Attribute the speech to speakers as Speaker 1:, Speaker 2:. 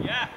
Speaker 1: Yeah.